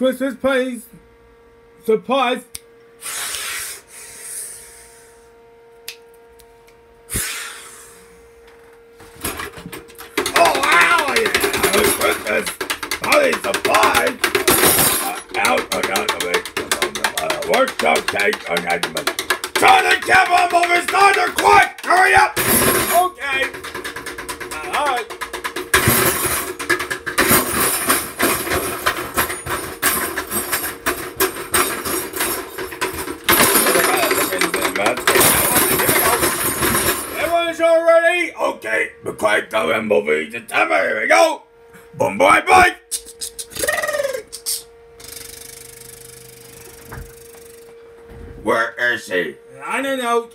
Christmas parties, surprise. Oh, wow, yeah. Christmas party, surprise. Uh, out, uh, out, out, out, out, out, out, out, out, out, out, out, out, out, out, Everyone's all ready? Okay, the Quake the Movie September, here we go! Boom, bye, bye! Where is he? I don't know.